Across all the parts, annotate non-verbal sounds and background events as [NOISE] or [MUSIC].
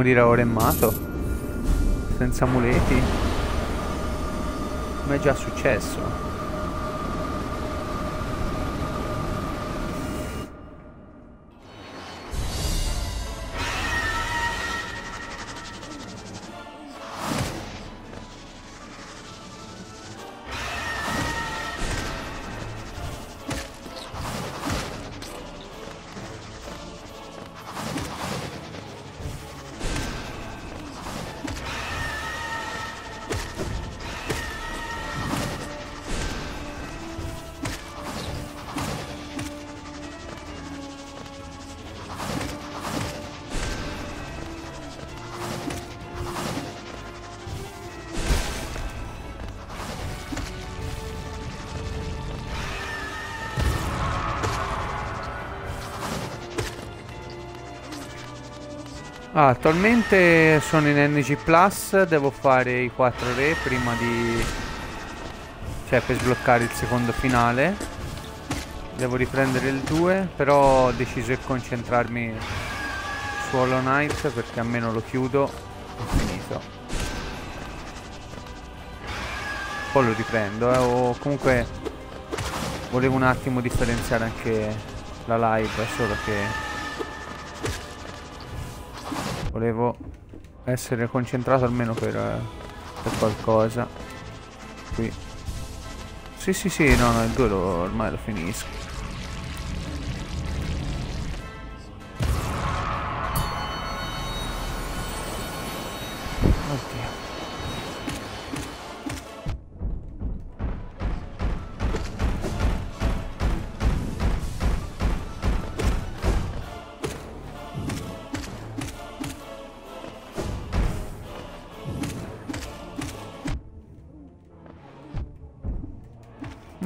Morire ora in mato. Senza amuleti. Come è già successo. Ah, attualmente sono in NG Plus, devo fare i 4 re prima di... cioè per sbloccare il secondo finale. Devo riprendere il 2, però ho deciso di concentrarmi su Hollow Knight perché almeno lo chiudo ho finito. Poi lo riprendo, eh, o comunque volevo un attimo differenziare anche la live, solo che Volevo essere concentrato almeno per, per qualcosa. Qui. Sì, sì, sì, no, no, il 2 ormai lo finisco.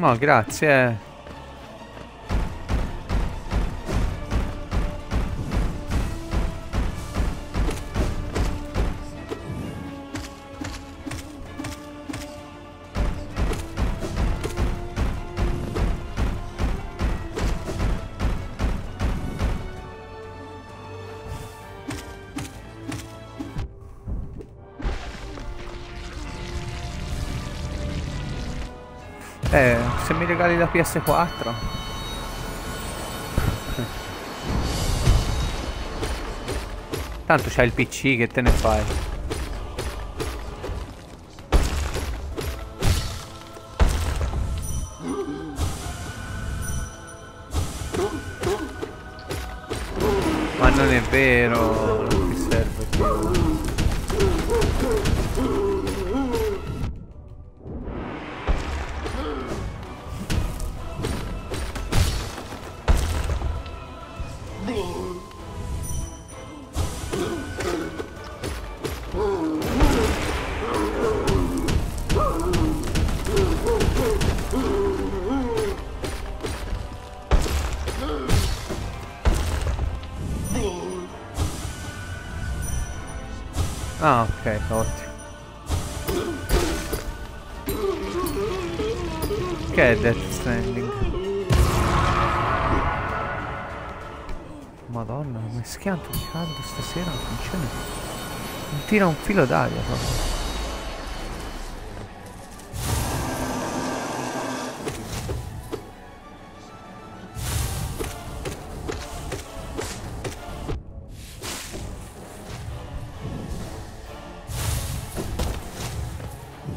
No, grazie. PS4. Tanto c'hai il PC, che te ne fai? Ma non è vero, tira un filo d'aria proprio.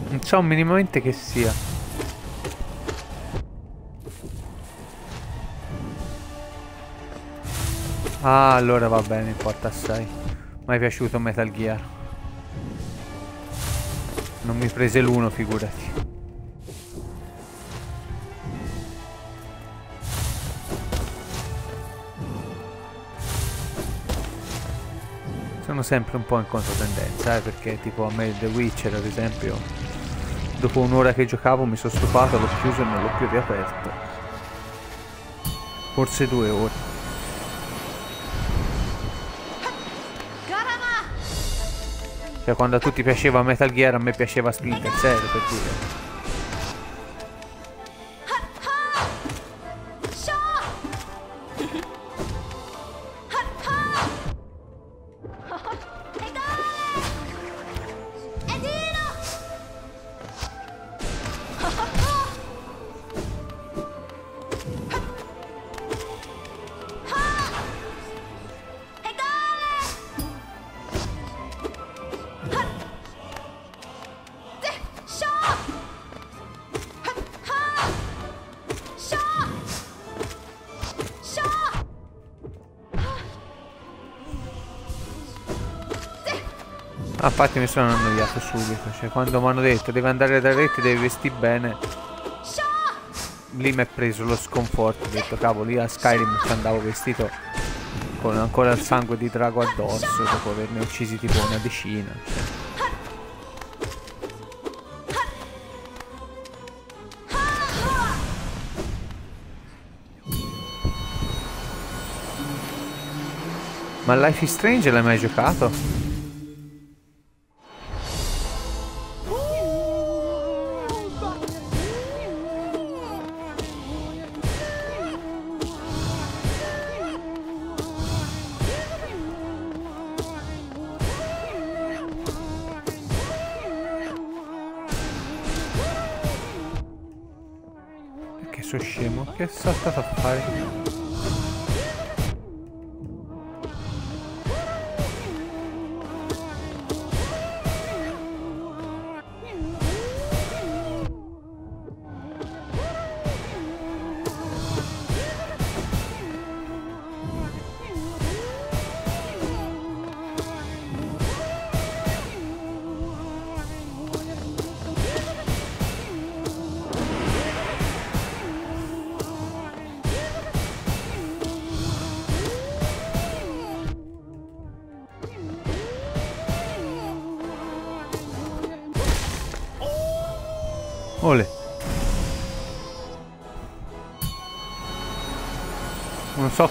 Non so minimamente che sia. Ah, allora va bene, importa assai. Mi è piaciuto Metal Gear. Mi prese l'uno, figurati. Sono sempre un po' in controtendenza, eh, perché tipo a me The Witcher ad esempio Dopo un'ora che giocavo mi sono stufato, l'ho chiuso e non l'ho più riaperto. Forse due ore. Cioè quando a tutti piaceva Metal Gear a me piaceva Splinter Cell per dire. Ah, infatti mi sono annoiato subito. Cioè, quando mi hanno detto devi andare da rete, devi vestire bene. Lì mi è preso lo sconforto. Ho detto, cavolo, lì a Skyrim andavo vestito con ancora il sangue di drago addosso dopo averne uccisi tipo una decina. Ma Life is Strange l'hai mai giocato?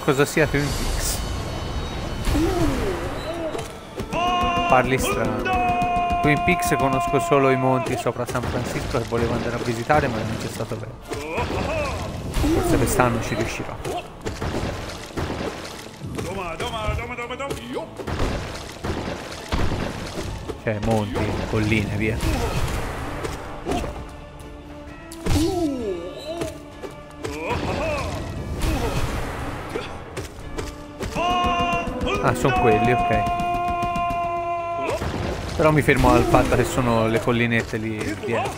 Cosa sia Twin Peaks. Parli strano. Twin Peaks conosco solo i monti sopra San Francisco e volevo andare a visitare ma non c'è stato vero. Forse quest'anno ci riuscirò. Cioè monti, colline, via. Ah, sono quelli, ok. Però mi fermo al fatto che sono le collinette lì dietro.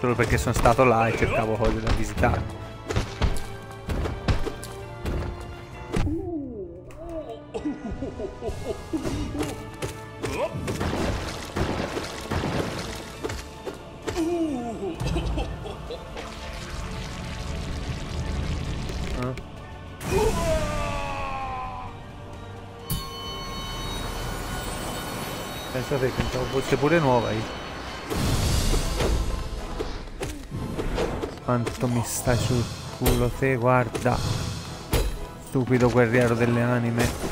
Solo perché sono stato là e cercavo cose da visitare. Pensate che fosse pure nuova io. Quanto mi stai sul culo te, guarda. Stupido guerriero delle anime.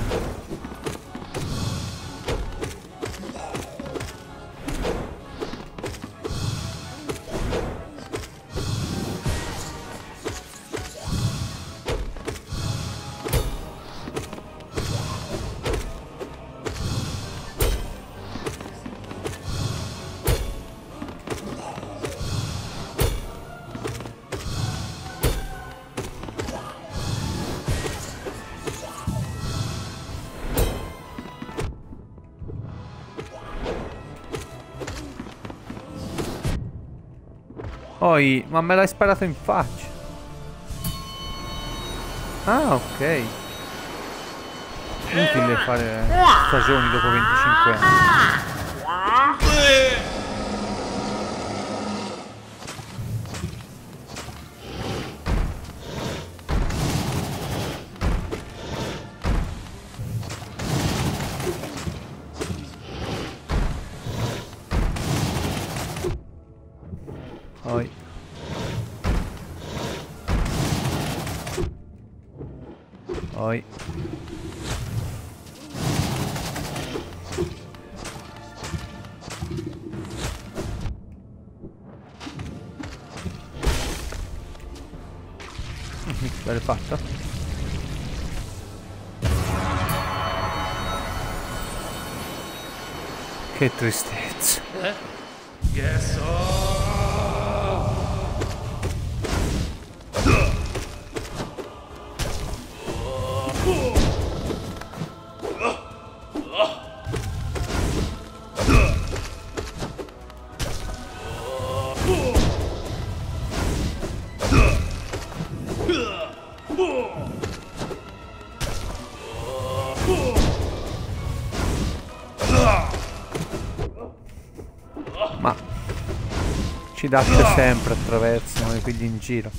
Poi, ma me l'hai sparato in faccia. Ah, ok. Utile fare stagioni dopo 25 anni. Che tristezza. Dascia sempre attraverso, li pigli in giro.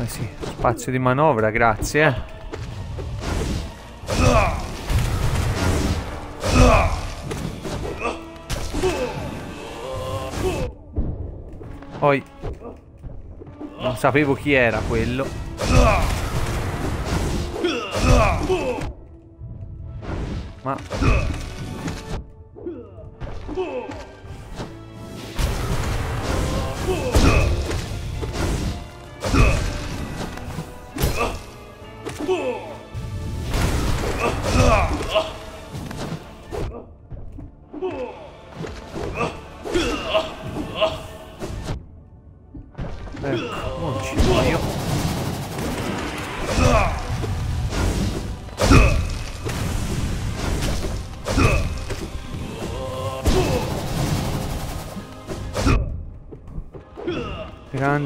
Eh sì, spazio di manovra, grazie. Poi non sapevo chi era quello. Ma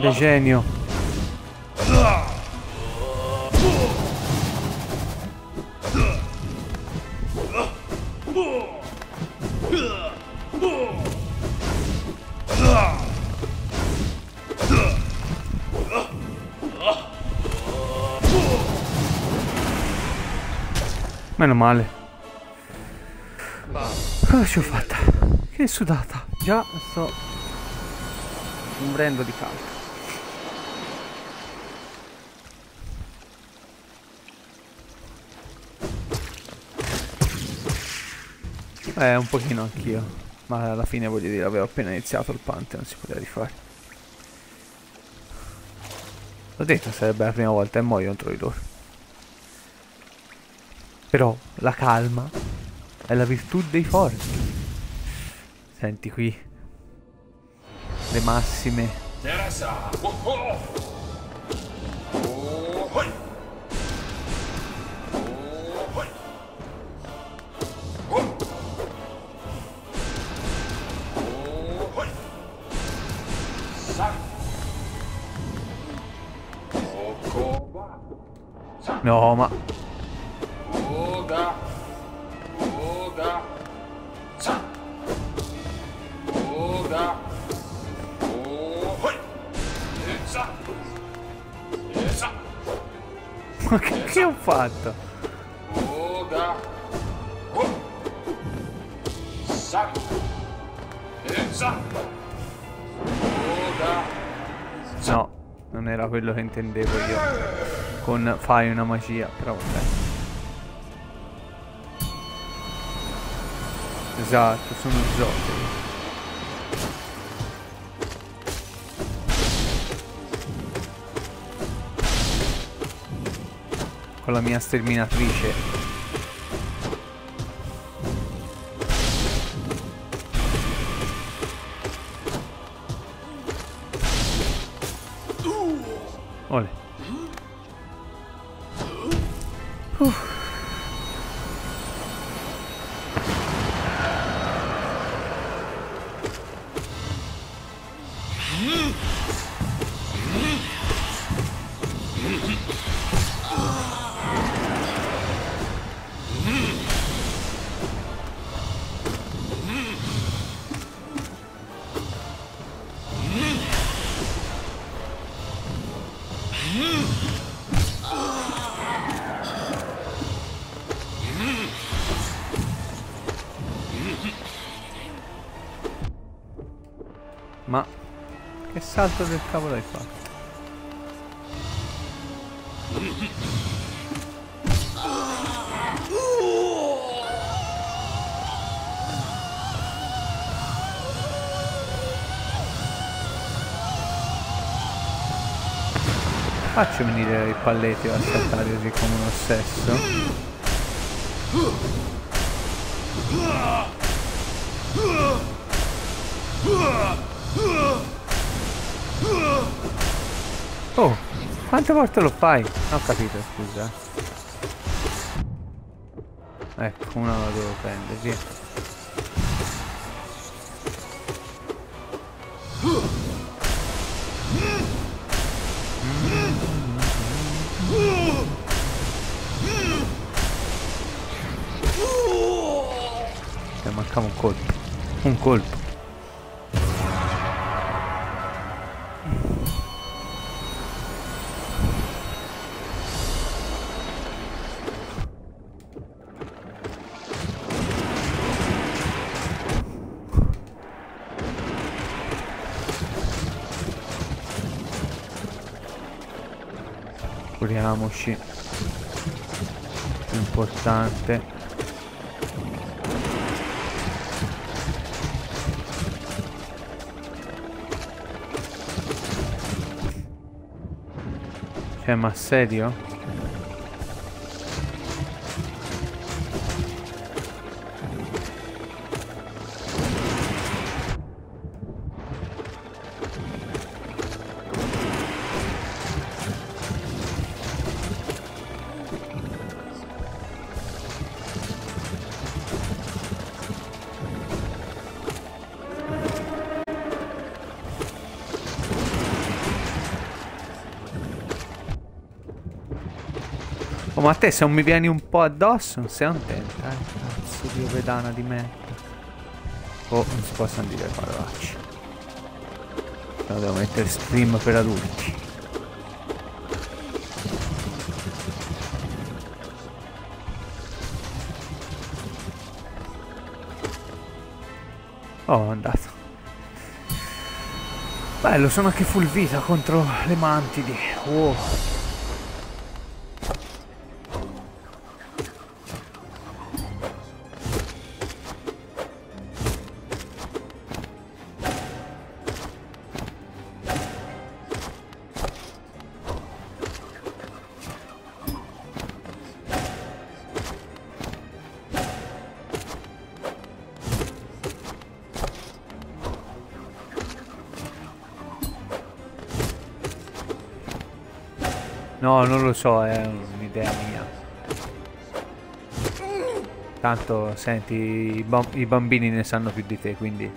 Grande genio. Meno male. Cosa ci ho fatta? Che sudata. Già sto morendo di caldo. Eh, un pochino anch'io. Ma alla fine voglio dire, avevo appena iniziato il Pante, non si poteva rifare. L'ho detto, sarebbe la prima volta e muoio contro di loro. Però la calma è la virtù dei forti. Senti qui. Le massime. No, ma... Oga. Oga. Sa. Oga. Oh. Ma che, che ho fatto? No, non era quello che intendevo io. Con fai una magia, però vabbè. Esatto, sono zombie. Con la mia sterminatrice. Salto del cavolo hai fatto? Faccio venire i palletti a saltare così come un ossesso. Quante volte lo fai? Non ho capito, scusa. Ecco, una la devo prendere, via. Eh, mancava un colpo. Un colpo. Curiamoci. Più importante. Cioè, ma serio? Te se non mi vieni un po' addosso non sei contenta, eh? Cazzo di vedana di me. Oh, non si possono dire parolacce. No, devo mettere stream per adulti. Oh, è andato. Bello, sono anche full vita contro le mantidi. Wow. So, è un'idea mia. Tanto, senti, i, bam- i bambini ne sanno più di te, quindi...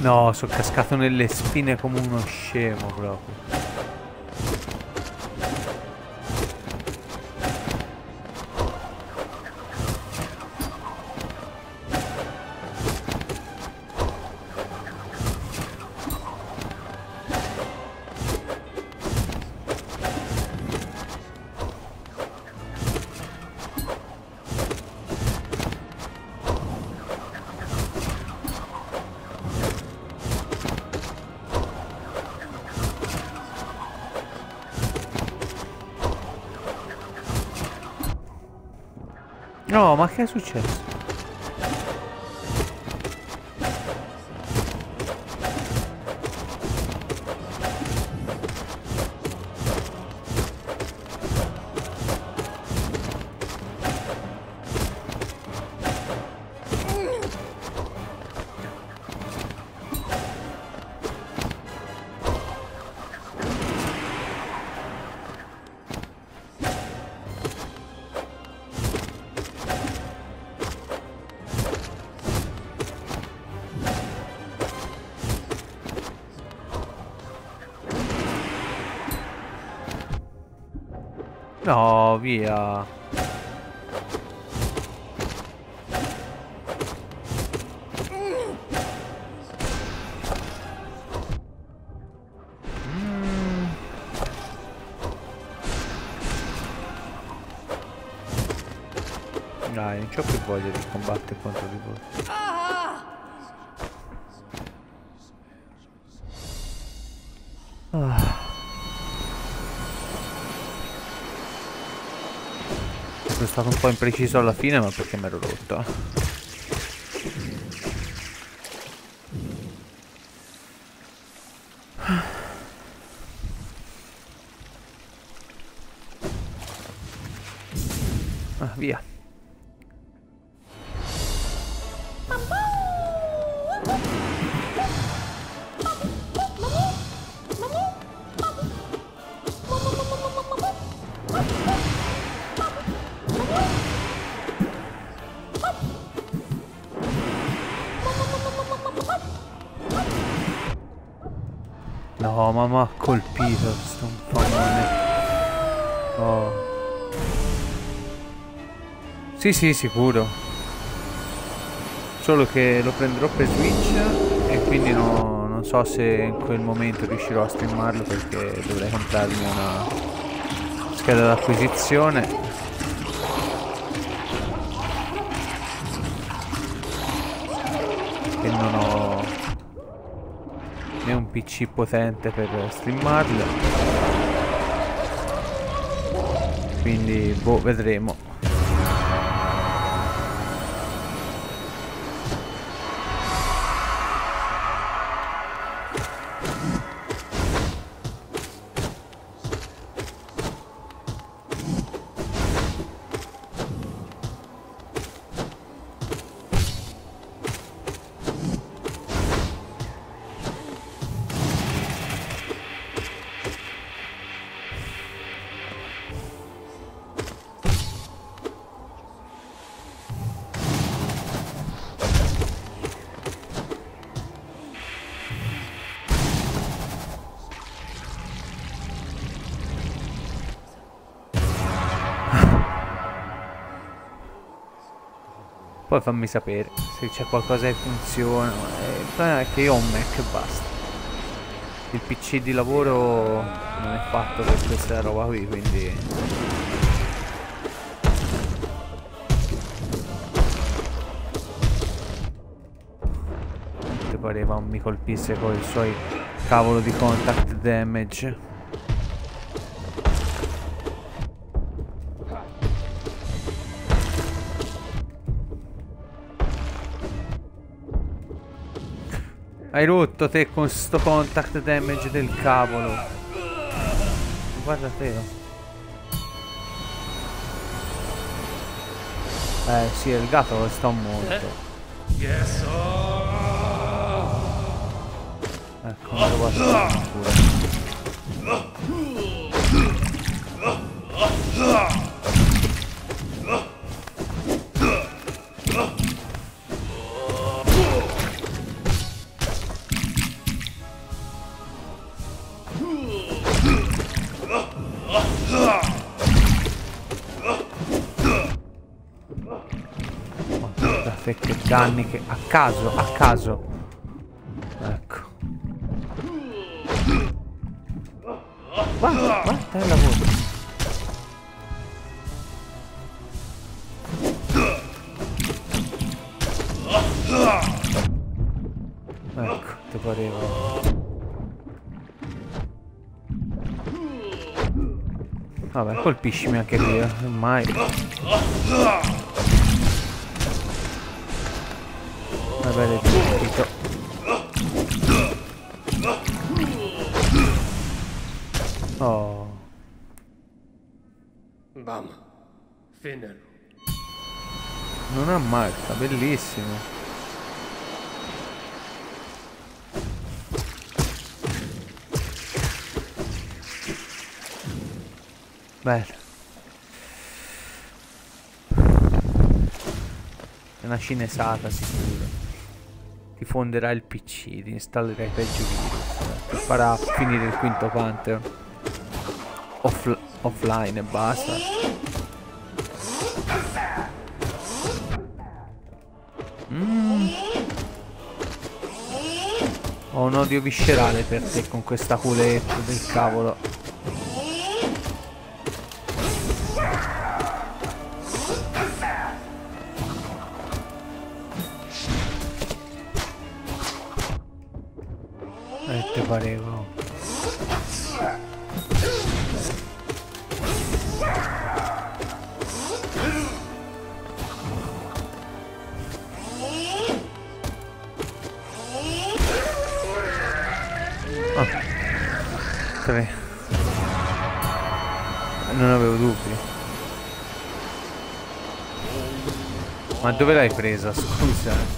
No, sono cascato nelle spine come uno scemo proprio. Che è successo? Via. Mm. Dai, non c'ho più voglia di combattere contro di voi. Stato un po' impreciso alla fine, ma perché mi ero rotto. Sì, sì, sicuro. Solo che lo prenderò per Switch e quindi no, non so se in quel momento riuscirò a streamarlo perché dovrei comprarmi una scheda d'acquisizione. E non ho né un PC potente per streamarlo. Quindi boh, vedremo. Poi fammi sapere se c'è qualcosa che funziona. Eh, il problema è che io ho un Mac e basta. Il PC di lavoro non è fatto per questa roba qui, quindi... Ti pareva mi colpisse con i suoi cavolo di contact damage. Hai rotto te con sto contact damage del cavolo. Guarda te. Eh sì, il gatto lo sta molto. Ecco, me lo guardo pure. Danni che a caso, a caso. Ecco. Guarda, guarda il lavoro. Ecco, ti pareva. Vabbè, colpiscimi anche eh. ormai. L'hai finito. Oh. Bam. Finner. Non ammazza, bellissimo. Bello. È una cinesata sicuro ti fonderà il PC, ti installerai peggio virus, ti farà finire il quinto Pantheon Off offline e basta. Mm. Ho un odio viscerale per te con questa culetta del cavolo. Pareva. Ah. Non avevo dubbi. Ma dove l'hai presa, scusa?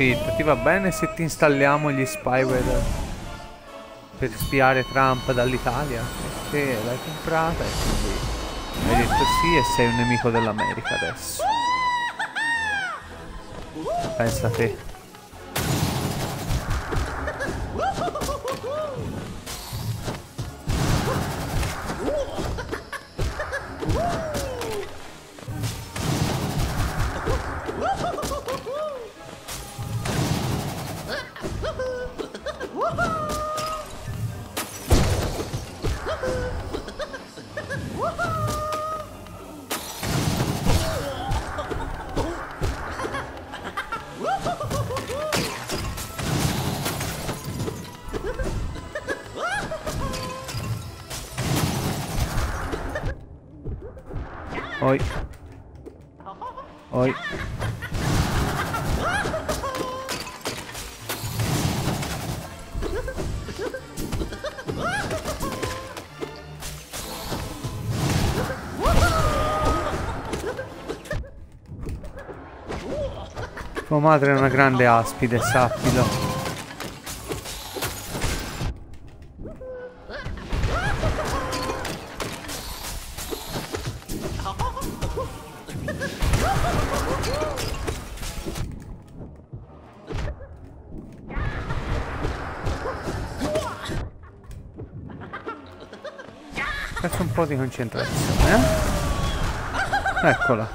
Scritto, ti va bene se ti installiamo gli spyware per spiare Trump dall'Italia? E l'hai comprata e quindi hai detto sì e sei un nemico dell'America adesso. Pensa a te. Madre è una grande aspide, sappilo. Faccio un po' di concentrazione, eh? Eccola.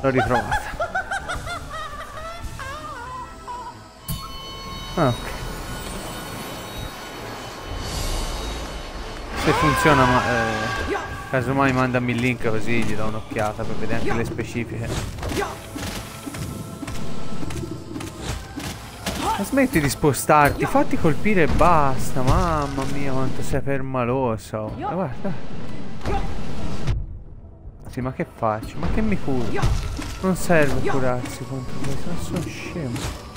L'ho ritrovata. Ah. Se funziona, ma, eh, casomai mandami il link così gli do un'occhiata per vedere anche le specifiche. Ma smetti di spostarti, fatti colpire e basta. Mamma mia, quanto sei permaloso. Ma guarda. Sì, ma che faccio? Ma che mi curo? Non serve curarsi contro questo, sono scemo.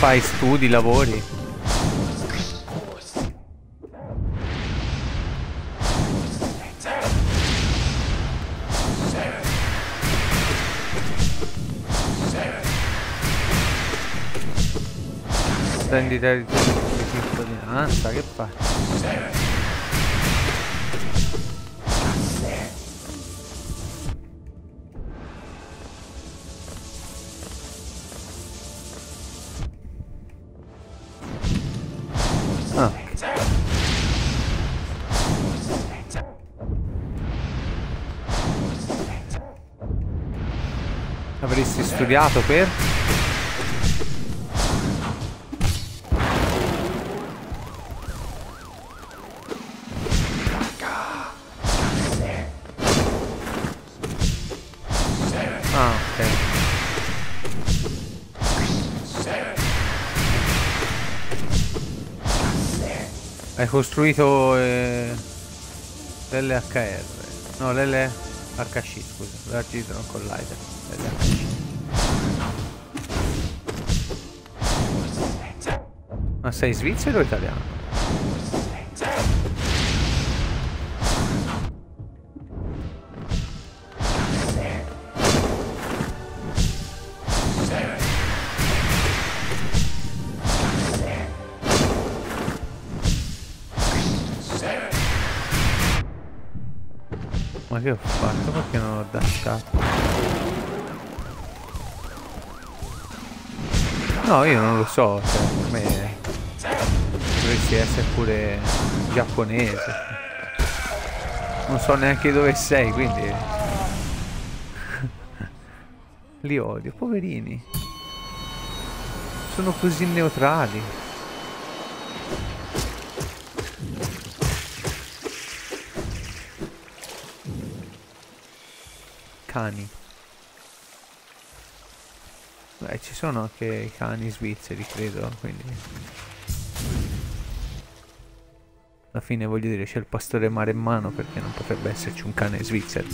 Fai? Studi, lavori? Prendi te Studiato per? Ah, ok. Hai costruito eh, l'LHR. No, l'LHC, scusa. Large Hydron Collider. Sei svizzero o italiano? Ma che ho fatto? Perché non ho dashato? No, io non lo so, cioè, per dovresti essere pure giapponese. Non so neanche dove sei, quindi... [LAUGHS] Li odio, poverini. Sono così neutrali. Cani. Beh, ci sono anche i cani svizzeri, credo, quindi... Alla fine voglio dire, c'è il pastore maremmano perché non potrebbe esserci un cane svizzero.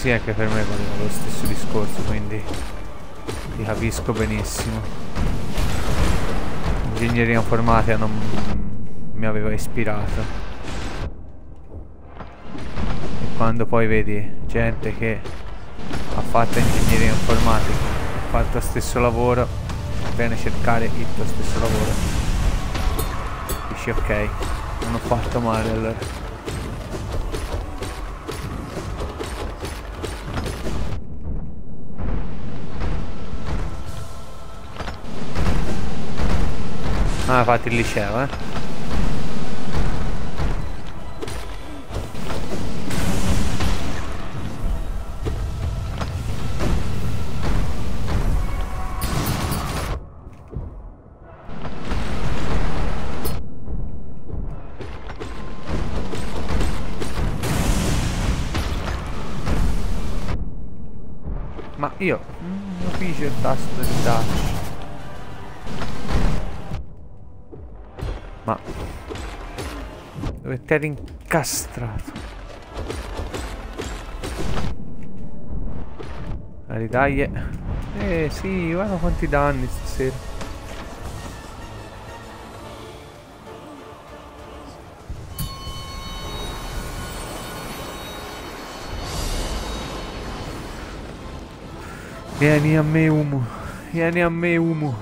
Sì, anche per me valeva lo stesso discorso, quindi ti capisco benissimo. Ingegneria informatica non mi aveva ispirato. E quando poi vedi gente che ha fatto ingegneria informatica, ha fatto lo stesso lavoro, bene cercare il tuo stesso lavoro dici ok non ho fatto male allora Ah, fatti il liceo, eh. Eri incastrato? Dai, dai. Eh sì, guarda quanti danni stasera. Vieni a me Umu, vieni a me Umu.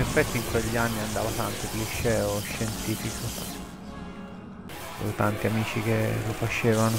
In effetti in quegli anni andava tanto il liceo scientifico. Avevo tanti amici che lo facevano.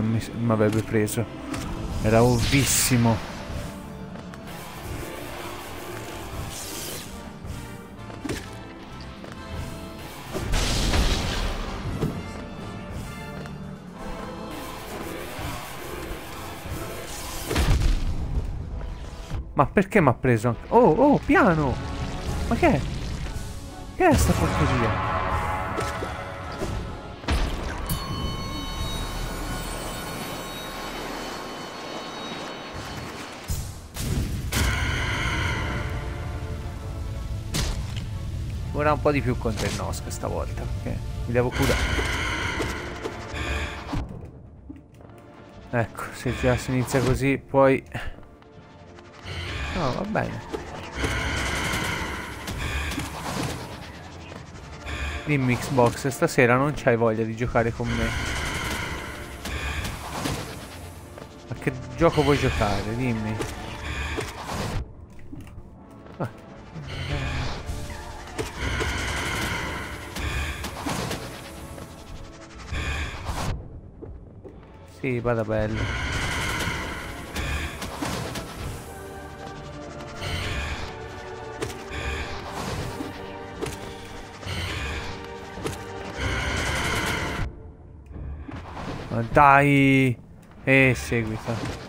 Mi, mi avrebbe preso. Era ovvissimo. Ma perché mi ha preso? Oh, oh, piano! Ma che è? Che è sta porcheria? Ora un po' di più contro il stavolta, perché mi devo curare. Ecco, se già si inizia così, poi... No, va bene. Dimmi Xbox, stasera non c'hai voglia di giocare con me. Ma che gioco vuoi giocare? Dimmi. Sì, vada bello. Dai! E seguita.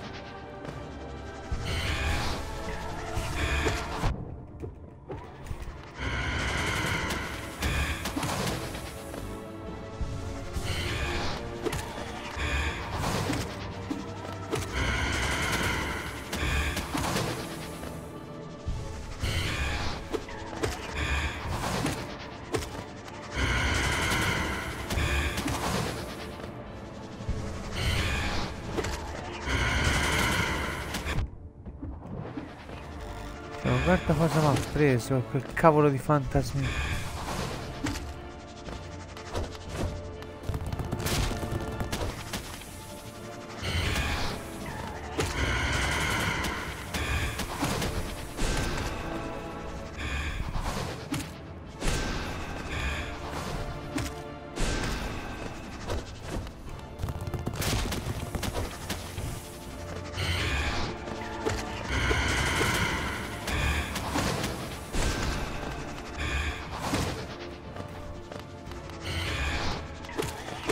Guarda cosa mi ha preso, quel cavolo di fantasmi.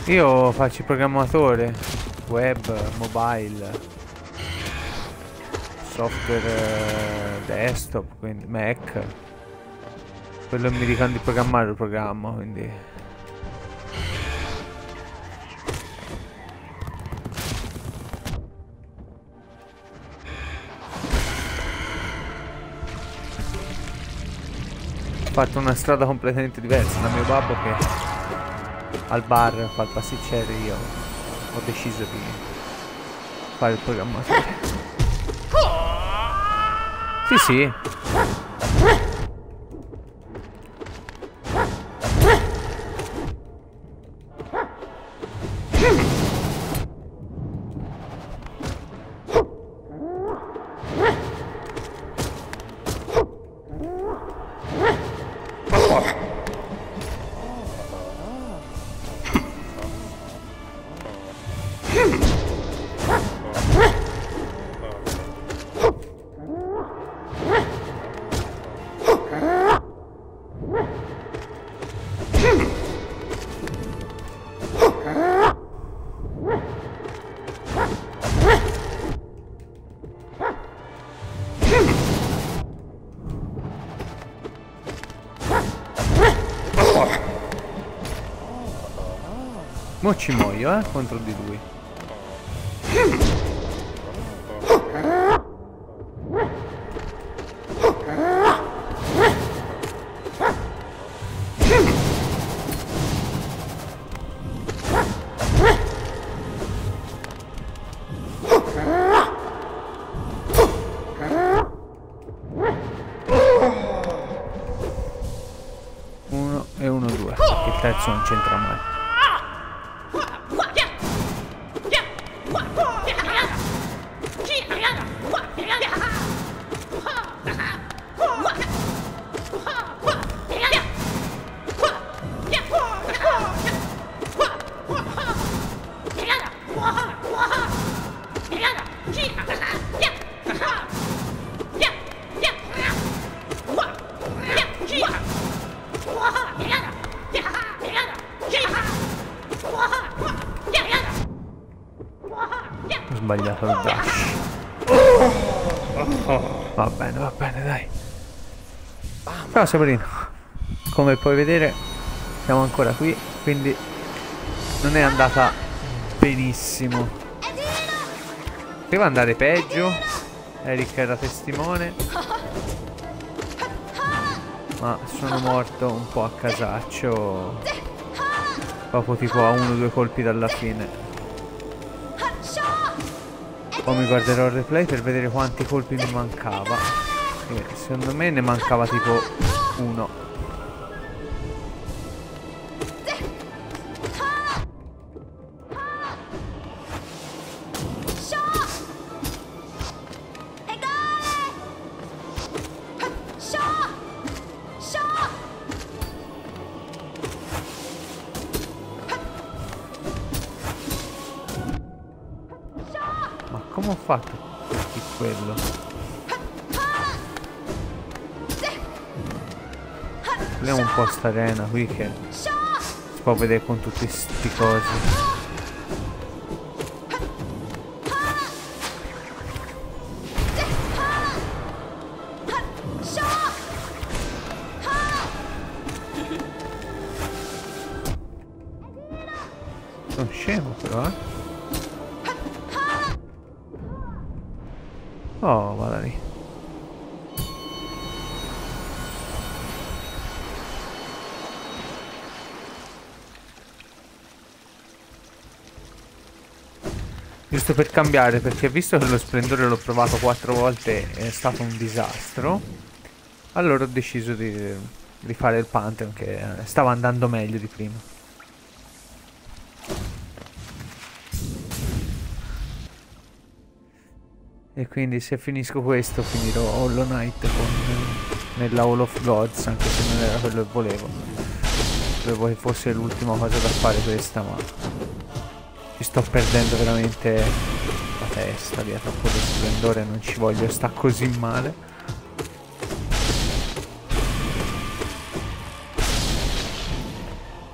Io faccio il programmatore, web, mobile, software eh, desktop, quindi Mac. Quello mi ricordo di programmare lo programma, quindi... Ho fatto una strada completamente diversa da mio babbo che al bar fa il pasticcere io ho deciso di fare il programmatore. [LAUGHS] Sì sì muoio, eh, contro di lui. Uno e uno due. Il terzo non c'entra mai. Ciao Sabrina. Come puoi vedere siamo ancora qui, quindi non è andata benissimo. Poteva andare peggio. Eric era testimone. Ma sono morto un po' a casaccio. Proprio tipo a uno o due colpi dalla fine. Poi mi guarderò il replay per vedere quanti colpi mi mancava. Secondo me ne mancava tipo uno. Qui che si può vedere con tutti questi cosi. Giusto per cambiare, perché visto che lo splendore l'ho provato quattro volte è stato un disastro, allora ho deciso di rifare il Pantheon che stava andando meglio di prima. E quindi se finisco questo finirò Hollow Knight con, nella Hall of Gods, anche se non era quello che volevo. Volevo che fosse l'ultima cosa da fare questa, ma ci sto perdendo veramente la testa, via troppo di splendore, non ci voglio sta così male.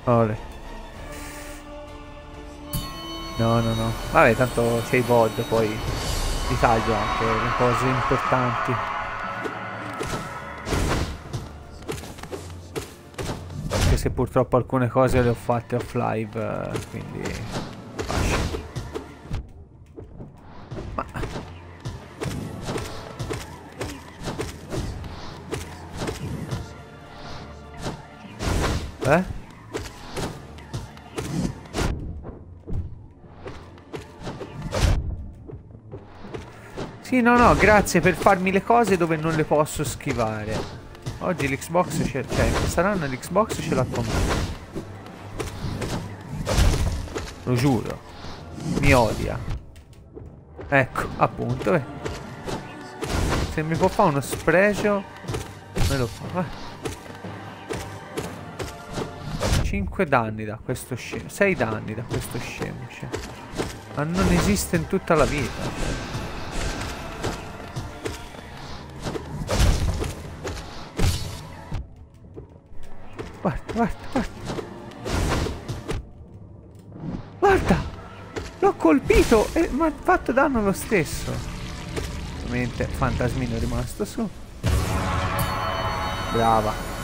Ole. No, no, no. Vabbè, tanto sei VOD poi li taglio anche le cose importanti anche se purtroppo alcune cose le ho fatte off live eh, quindi eh? Sì, no, no, grazie per farmi le cose dove non le posso schivare. Oggi l'Xbox c'è... Cioè, quest'anno l'Xbox ce l'ha con me. Lo giuro. Mi odia. Ecco, appunto, eh. Se mi può fare uno spregio, me lo fa. Eh. 5 danni da questo scemo. 6 danni da questo scemo. Cioè. Ma non esiste in tutta la vita. Guarda, guarda, guarda. Guarda! L'ho colpito e mi ha fatto danno lo stesso. Ovviamente fantasmino è rimasto su. Brava.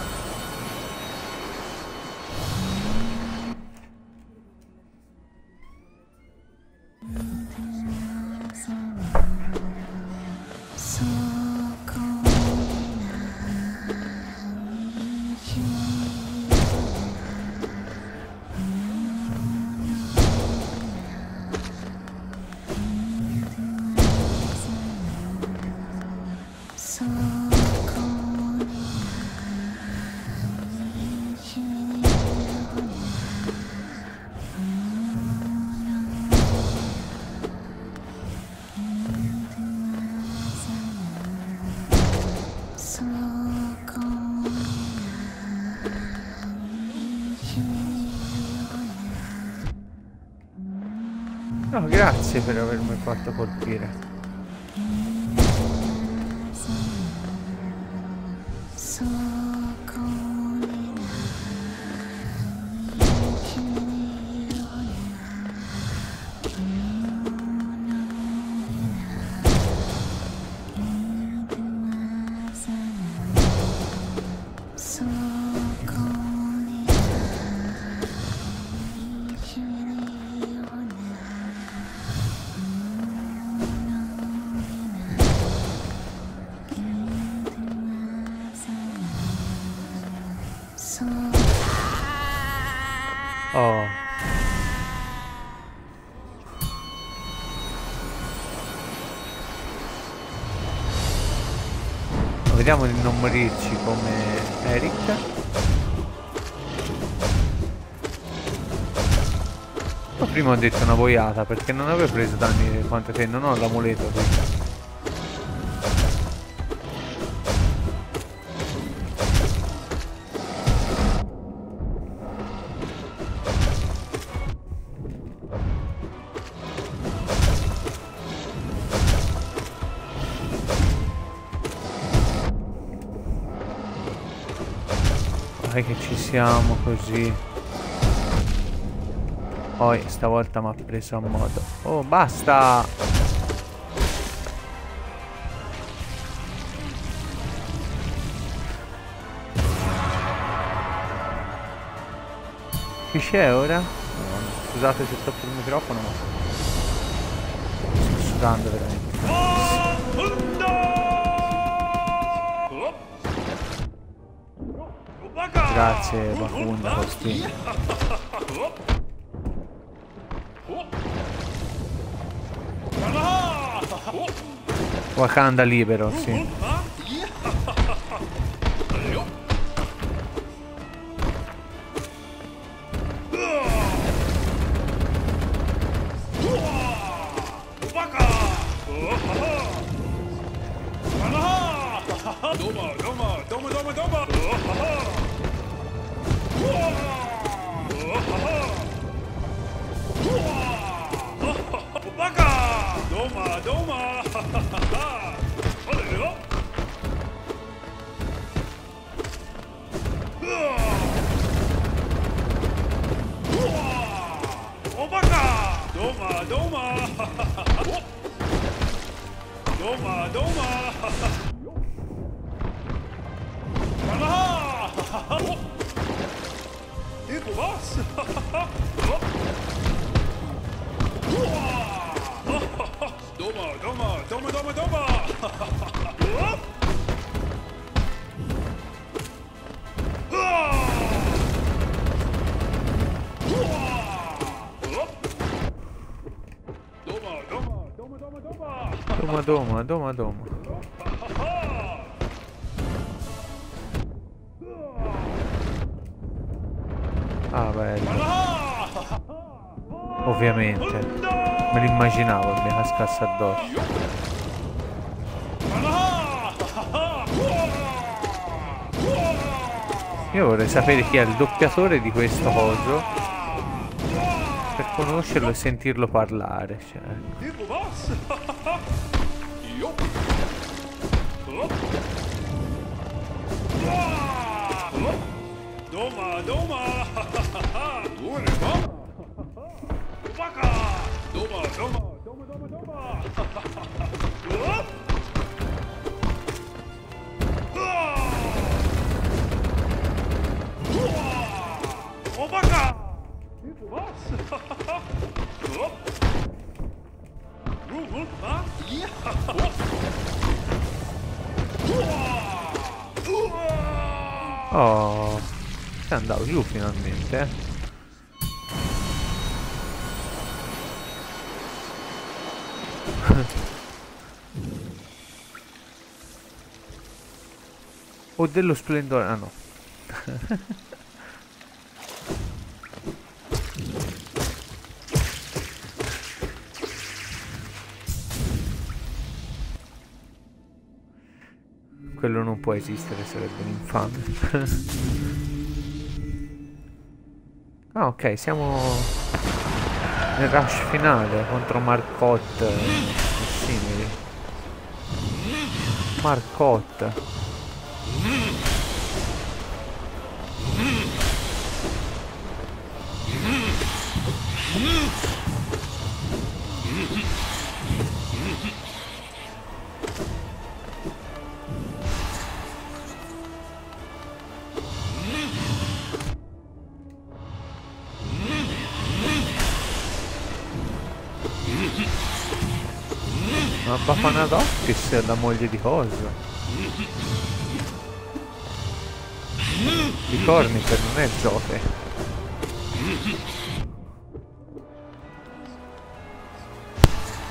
Grazie per avermi fatto colpire. Morirci come Eric. Ma prima ho detto una boiata perché non avevo preso danni quanto te, non ho l'amuleto siamo così. Poi stavolta mi ha preso a modo. Oh, basta! Chi c'è ora? No, scusate se tocco il microfono, ma sto sudando veramente. Grazie Faustino. Wakanda libero, sì. Doma, doma, doma, doma, doma. Baka! Doma, doma. Olha, ó. Ô, Baka! Doma, doma. Doma, doma. Kanaha! Equal boss! Doma, doma, doma, doma, doma! Doma, Ovviamente. Me l'immaginavo che mi cascasse addosso. Io vorrei sapere chi è il doppiatore di questo coso. Per conoscerlo e sentirlo parlare. Cioè. Doma, doma! [LAUGHS] Oh! Rule, huh? Oh, sei andato giù finalmente. O dello splendore. Ah no. [LAUGHS] Quello non può esistere, sarebbe un infame. [LAUGHS] ah, ok, siamo nel rush finale contro Marcotte e simili. Marcotte. Ma Bafanadocchis è la moglie di Coso. di Cornifer, non è Zote.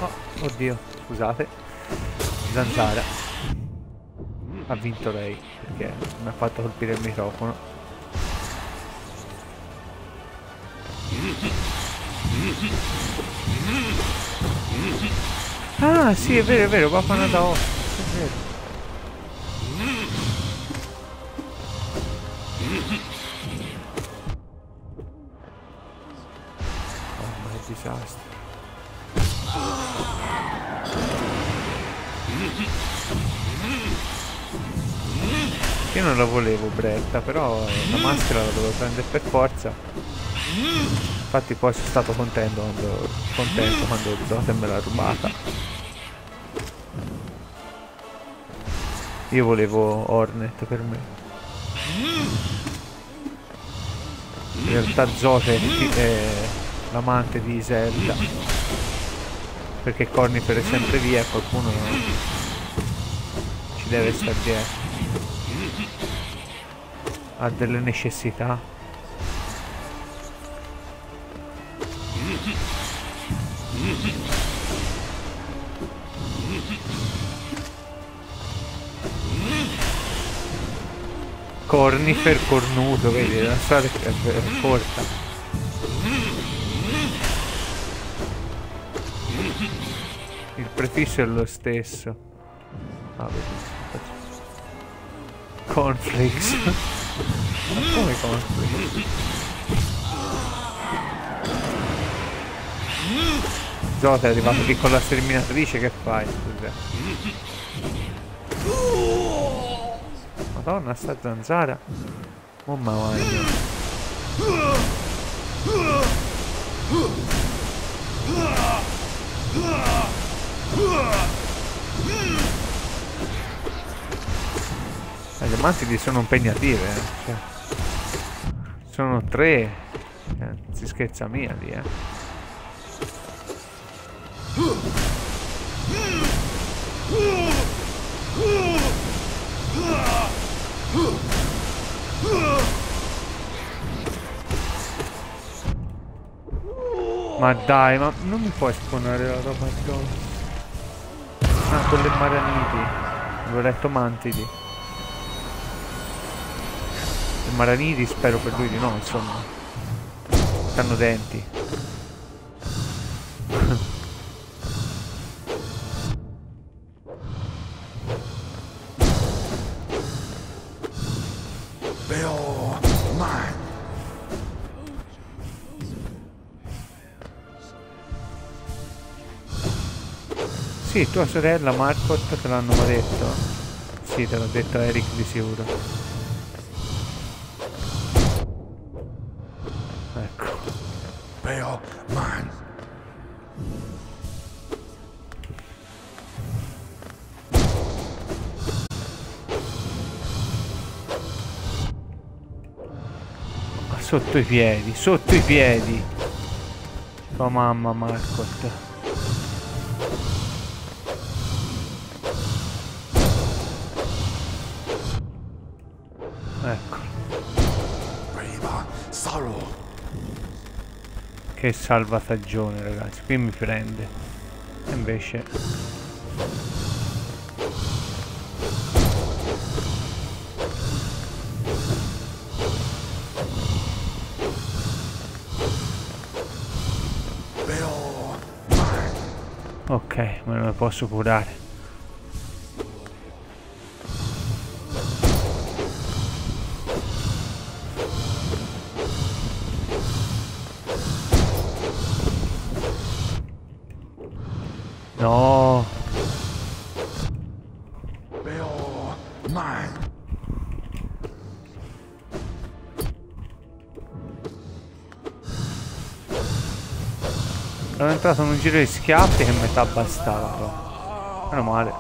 Oh, oddio, scusate. Zanzara. Ha vinto lei, perché mi ha fatto colpire il microfono. Ah, sì, è vero, è vero, Papa Natao. È vero. Oh, ma che disastro. Io non la volevo Bretta, però la maschera la dovevo prendere per forza. Infatti poi sono stato contento quando, contento quando Zote me l'ha rubata. Io volevo Hornet per me. In realtà Zote è l'amante di Zelda. Perché Cornifer è sempre via e qualcuno ci deve stare dietro. Ha delle necessità. Cornifer cornuto, vedi, la strada è, corta. Il prefisso è lo stesso. Ah. Cornflakes. Ma come cornflakes? Zota è arrivato qui con la sterminatrice, che fai? Scusa. Madonna, sta zanzara. Oh mamma mia. Eh, Le mantidi sono impegnative, eh. cioè, sono tre. Eh, si scherza mia lì, eh. Ma dai, ma non mi puoi spawnare la roba addosso. Ah, quelle maraniti. Avevo letto mantidi. I maraniti spero per lui di no, insomma. Hanno denti. Sì, tua sorella Marcot te l'hanno detto? Sì, te l'ha detto Eric di sicuro. Ecco. Bill, mine. Ma Sotto i piedi, sotto i piedi. Tua mamma Marcot. Che salvatagione ragazzi, qui mi prende. E invece... Ok, me ne posso curare. Giro di schiaffi che metà bastava però. Meno male.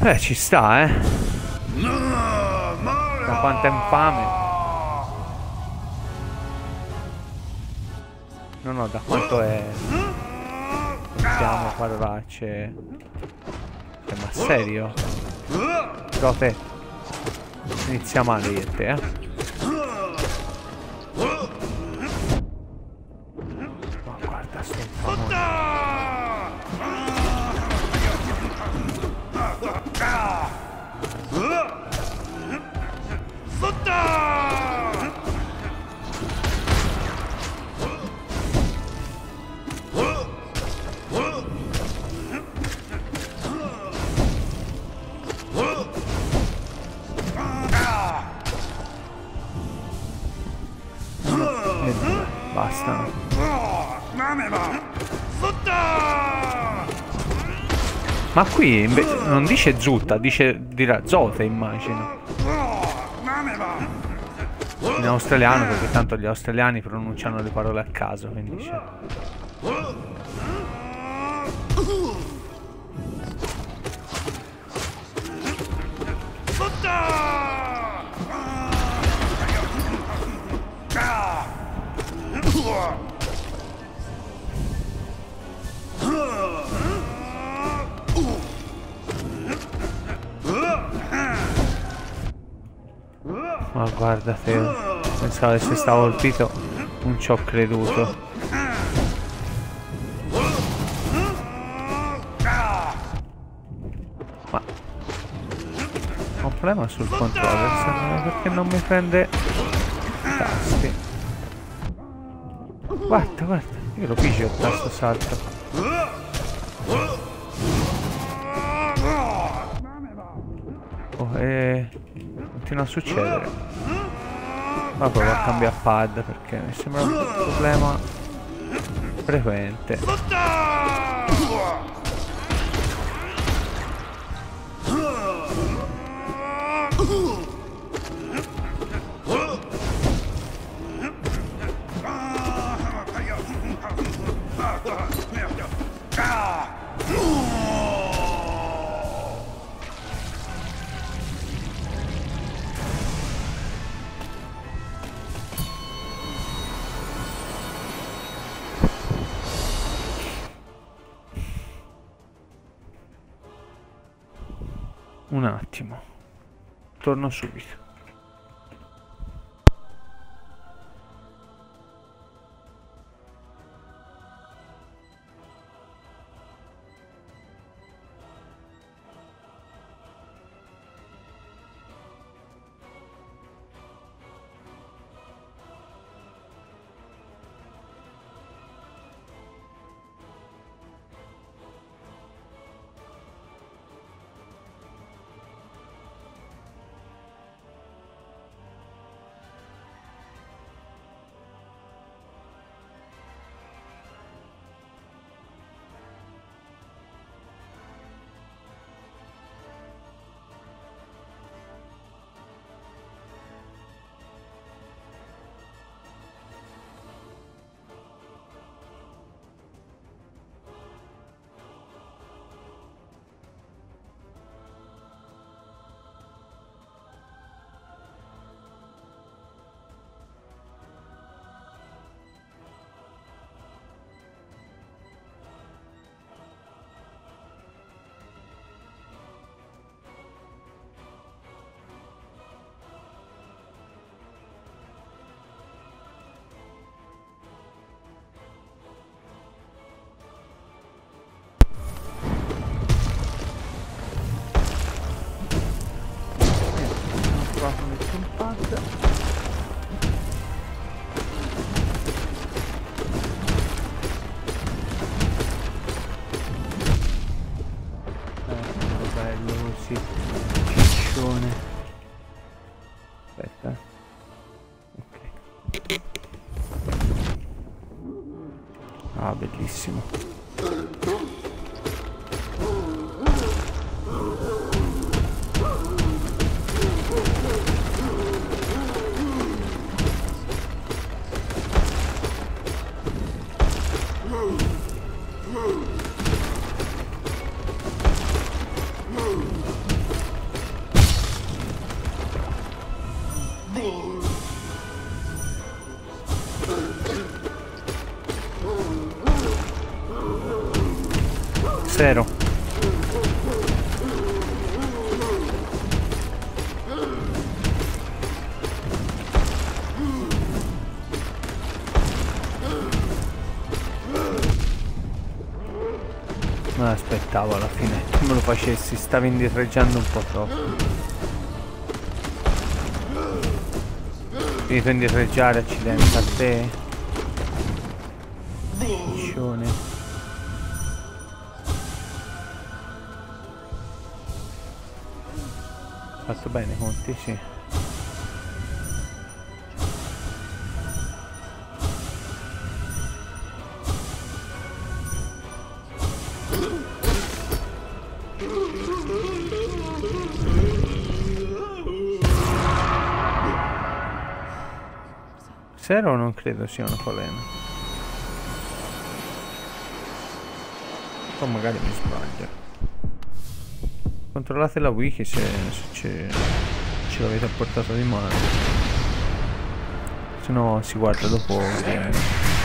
Eh, ci sta, eh. Da quanto è infame. No, no, da quanto è... sentiamo parolacce. Cioè, ma serio? Profe. Inizia male io eh. Inve- non dice zutta, dice dirà zote immagino. In australiano, perché tanto gli australiani pronunciano le parole a caso, quindi pensavo che se stavo colpito, non ci ho creduto. Ma ho un problema sul controller, me, perché non mi prende i tasti. Guarda, guarda, io lo pigio il tasto salto. Oh, e continua a succedere. Ma provo a cambiare pad perché mi sembra un problema frequente. Un attimo. Torno subito. Zero. Non aspettavo alla fine che me lo facessi, stavi indietreggiando un po' troppo. Finito indietreggiare, accidente a te. Piccione. Fatto bene i conti, sì. Zero non credo sia una polena. O magari mi sbaglio. Controllate la wiki se, se ce, ce l'avete a portata di mano. Se no si guarda dopo. ovviamente.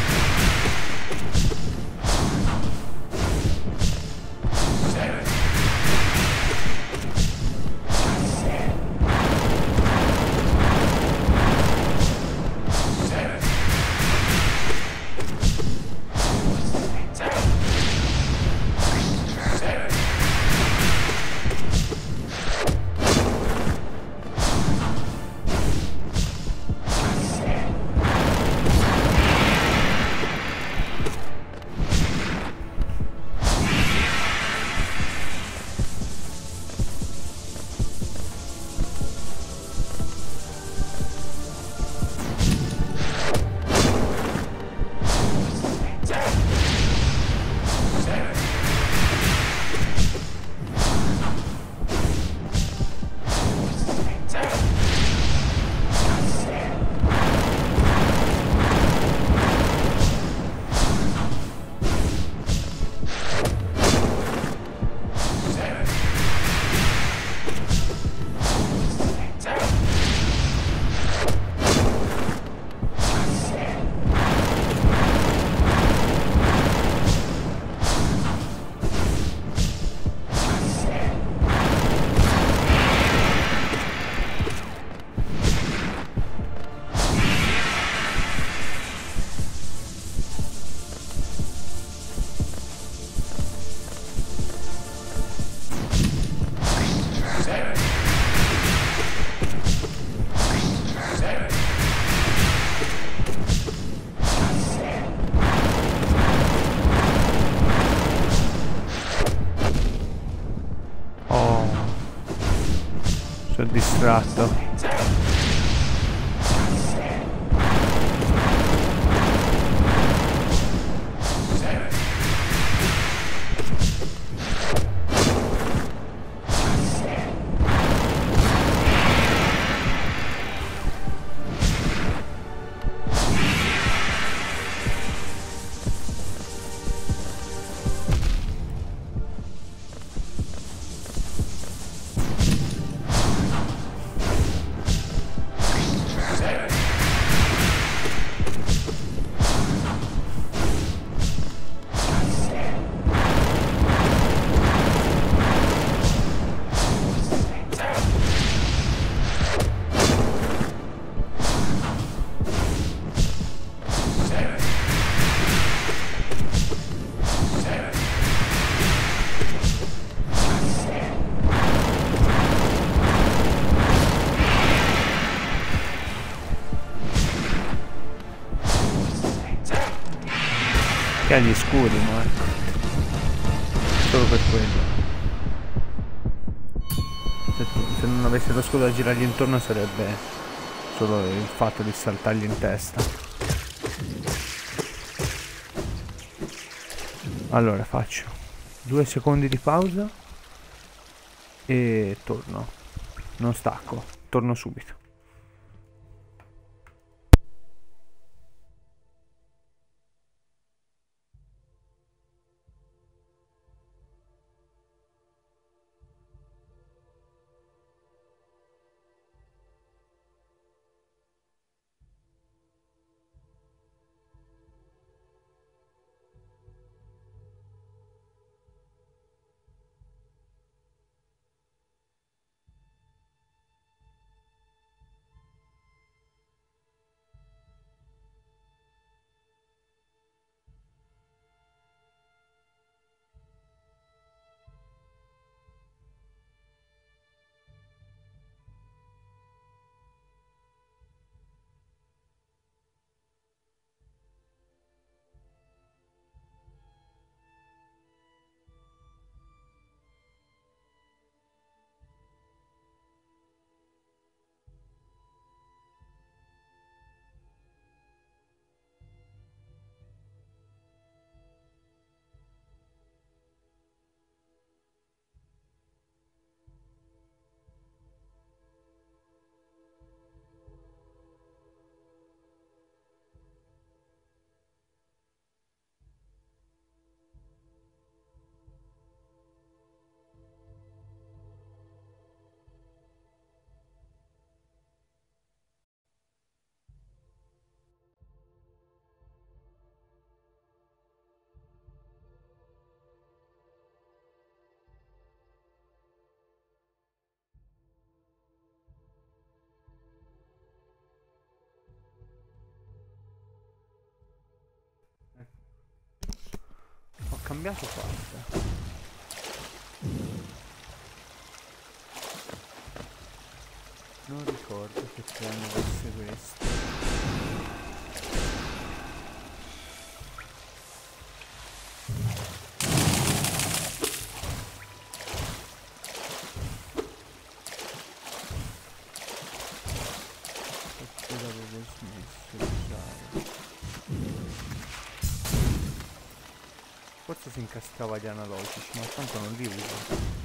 Sono gli scudi, Marco. Solo per quello. Se, se non avesse lo scudo da girargli intorno sarebbe solo il fatto di saltargli in testa. Allora faccio due secondi di pausa e torno. Non stacco, torno subito. Cambiato parte. Non ricordo che piano fosse questo. Perché l'avevo smesso di usare? Forse si gli analogici, ma tanto non li uso.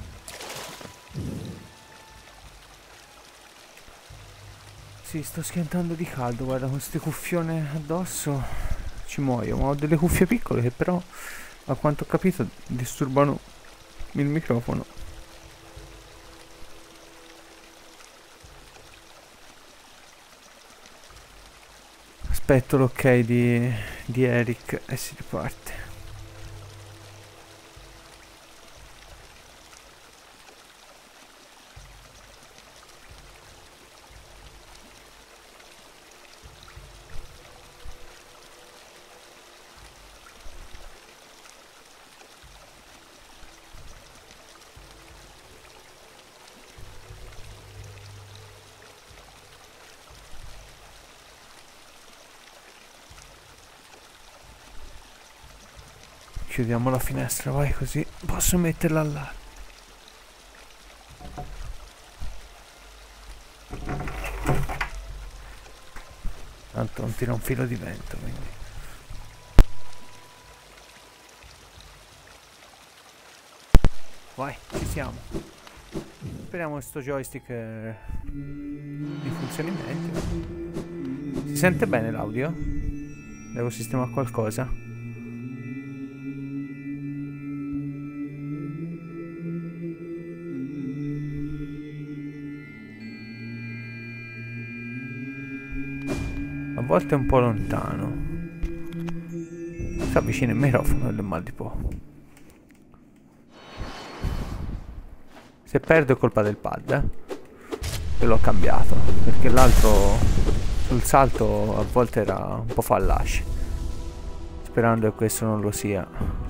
Sì, sto schiantando di caldo, guarda, con queste cuffione addosso ci muoio, ma ho delle cuffie piccole che però, a quanto ho capito, disturbano il microfono. Aspetto l'ok di, di Eric e si riparte. Chiudiamo la finestra, vai così posso metterla là. Tanto non tira un filo di vento, quindi. Vai, ci siamo. Speriamo che sto joystick eh, mi funzioni meglio. Si sente bene l'audio? Devo sistemare qualcosa? Volte è un po' lontano. Si avvicina il microfono e mal di po'. Se perdo è colpa del pad, eh? Che l'ho cambiato. Perché l'altro sul salto a volte era un po' fallace. Sperando che questo non lo sia.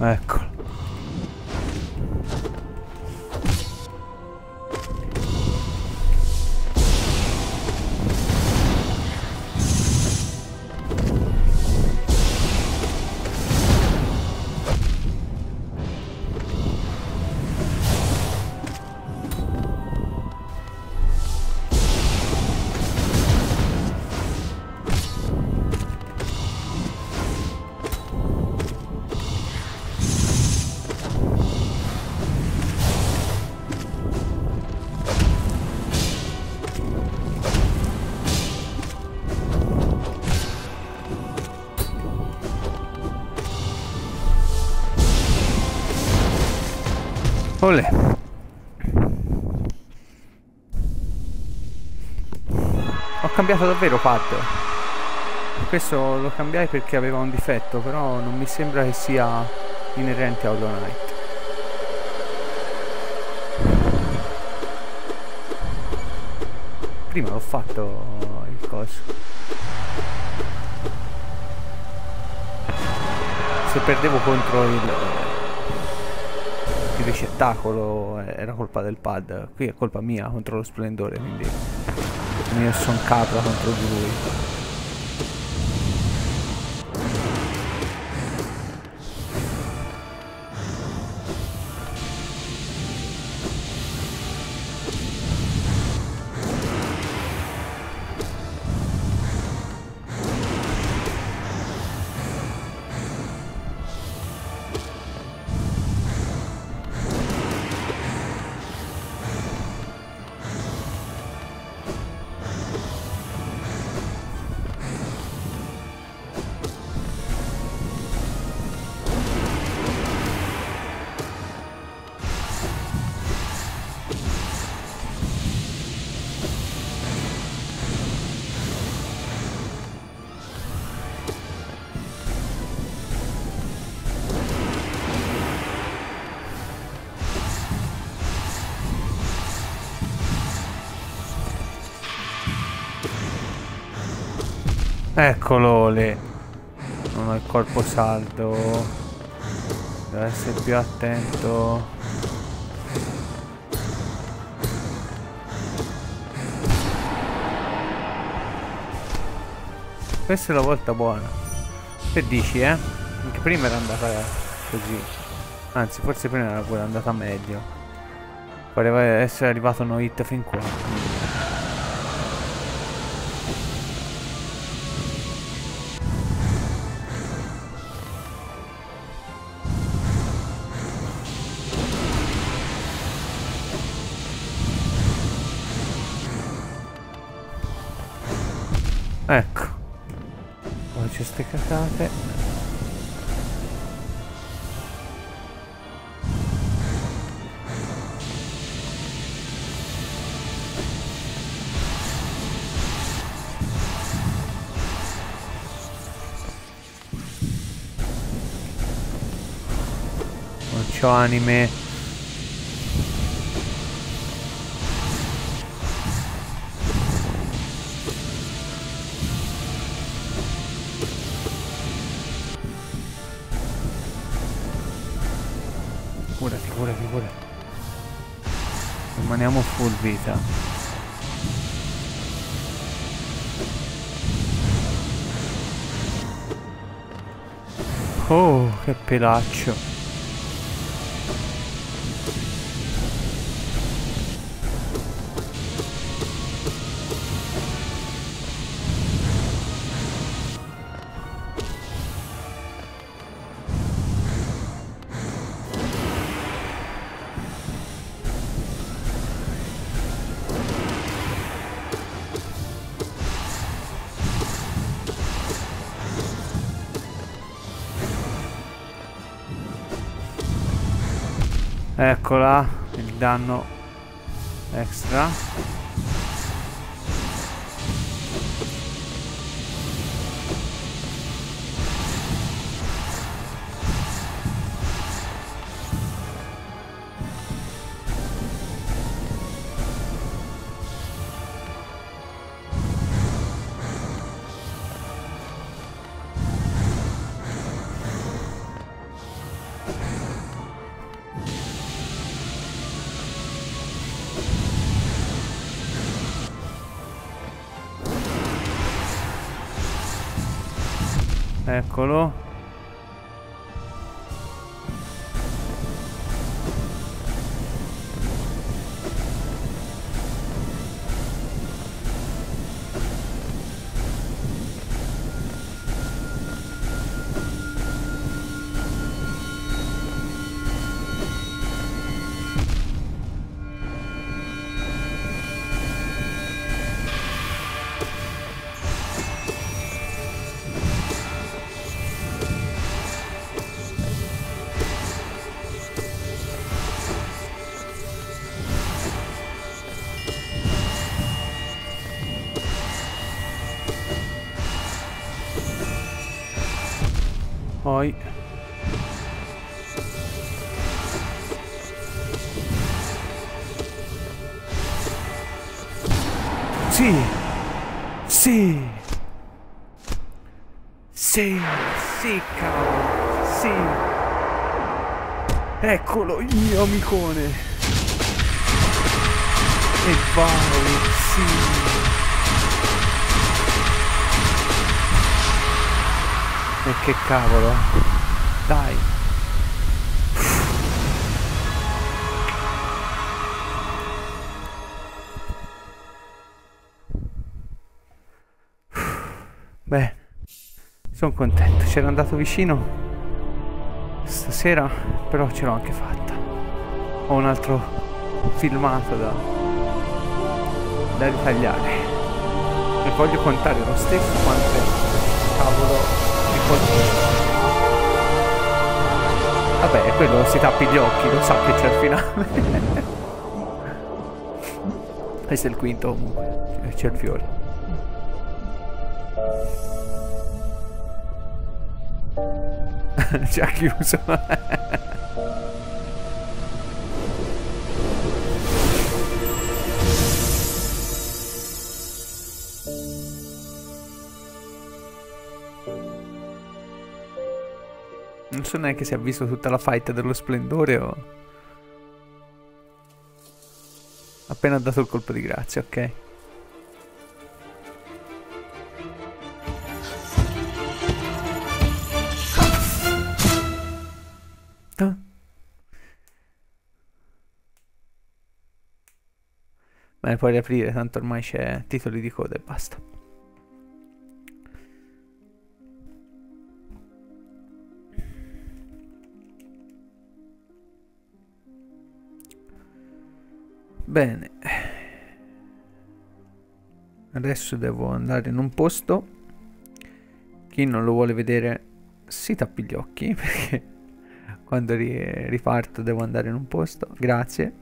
Eccolo. Olè. Ho cambiato davvero pad. Questo lo cambiai perché aveva un difetto, però non mi sembra che sia inerente a Hollow Knight. Prima l'ho fatto il coso. Se perdevo contro il, ricettacolo eh, era colpa del pad, qui è colpa mia contro lo splendore, quindi io sono capra contro di lui. Lì. Non ho il corpo saldo. Devo essere più attento. Questa è la volta buona. Che dici, eh? Anche prima era andata così. Anzi, forse prima era pure andata meglio. Pareva essere arrivato no hit fin qua. Poi c'è ste cacate. Non c'ho anime. Pelaccio. Eccolo. Amicone! E vai, sì! E che cavolo. Dai. Beh, sono contento. C'era andato vicino stasera, però ce l'ho anche fatta. Ho un altro filmato da, da ritagliare. E voglio contare lo stesso quante cavolo di colpi. Vabbè, quello si tappi gli occhi, lo sa che c'è il finale. [LAUGHS] Questo è il quinto comunque, c'è il fiore. [LAUGHS] Già chiuso. [LAUGHS] Non so neanche se ha visto tutta la fight dello splendore o... Appena dato il colpo di grazia, ok. Ah. Bene, puoi riaprire, tanto ormai c'è titoli di coda e basta. Bene. Adesso devo andare in un posto. Chi non lo vuole vedere si tappi gli occhi [LAUGHS] perché quando ri- riparto devo andare in un posto. Grazie.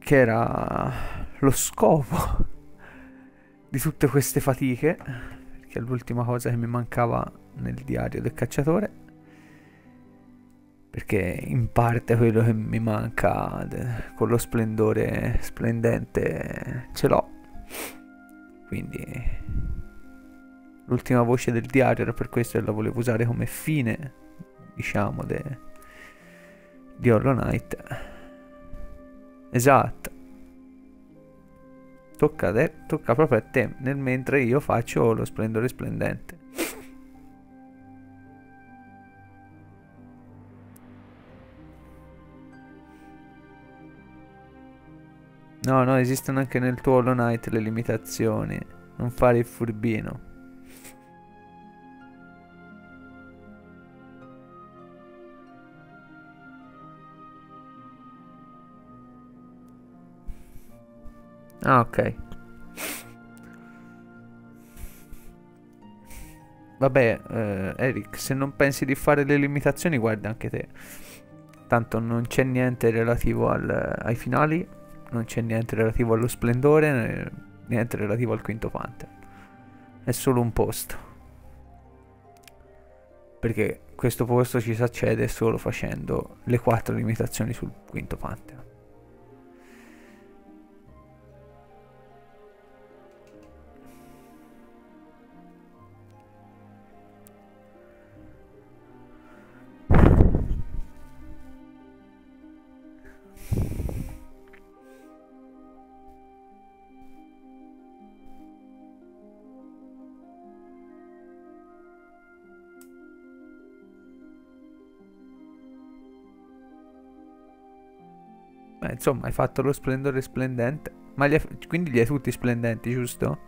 Che era lo scopo [LAUGHS] di tutte queste fatiche. Perché è l'ultima cosa che mi mancava nel diario del cacciatore perché in parte quello che mi manca de- con lo splendore splendente ce l'ho. Quindi l'ultima voce del diario era per questo che la volevo usare come fine, diciamo, de- di Hollow Knight. Esatto. Tocca, te, tocca proprio a te, nel mentre io faccio lo splendore splendente. No, no, esistono anche nel tuo Hollow Knight le limitazioni. Non fare il furbino. Ah, ok. Vabbè, eh, Eric, se non pensi di fare le limitazioni, guarda anche te. Tanto non c'è niente relativo al- ai finali non c'è niente relativo allo splendore, niente relativo al quinto Panther. È solo un posto. Perché questo posto ci si accede solo facendo le quattro limitazioni sul quinto Panther. Insomma, hai fatto lo splendore splendente. Ma li hai- quindi li hai tutti splendenti, giusto?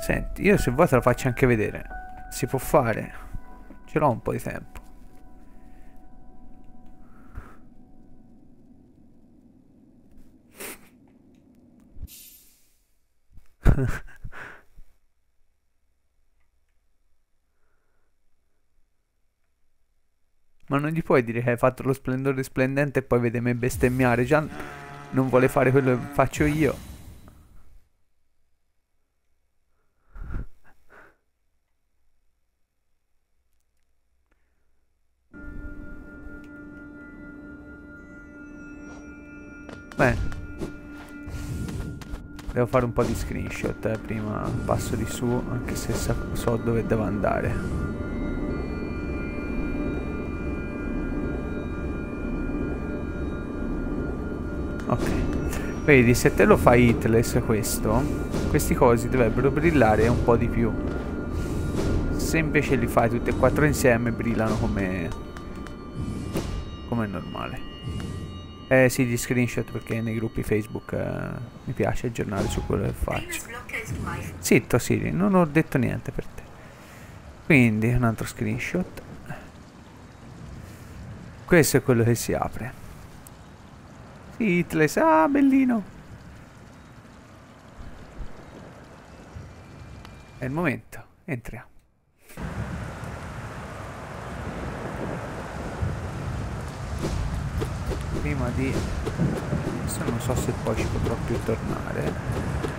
Senti, io se vuoi te lo faccio anche vedere. Si può fare. Ce l'ho un po' di tempo. Ma non gli puoi dire che hai fatto lo splendore splendente e poi vede me bestemmiare. Già non vuole fare quello che faccio io. Bene. Devo fare un po' di screenshot eh, prima passo di su, anche se so dove devo andare. Ok. Vedi, se te lo fai hitless questo, questi cosi dovrebbero brillare un po' di più. Se invece li fai tutti e quattro insieme, brillano come... come normale. Eh sì, gli screenshot perché nei gruppi Facebook eh, mi piace aggiornare su quello che faccio. Zitto Siri, non ho detto niente per te. Quindi, un altro screenshot. Questo è quello che si apre. Hitless, ah, bellino. È il momento, entriamo. Prima di... Adesso non so se poi ci potrò più tornare.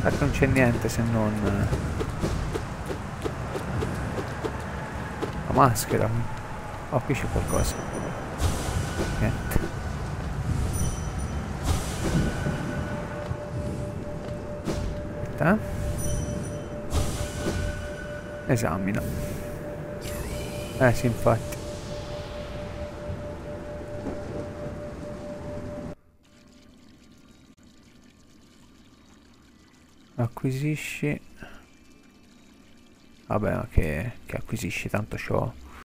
Infatti non c'è niente se non... La maschera. Oh, qui c'è qualcosa. Niente. Aspetta. eh. Esamina. Eh sì, infatti. Acquisisci. Vabbè ma che, che acquisisci tanto c'ho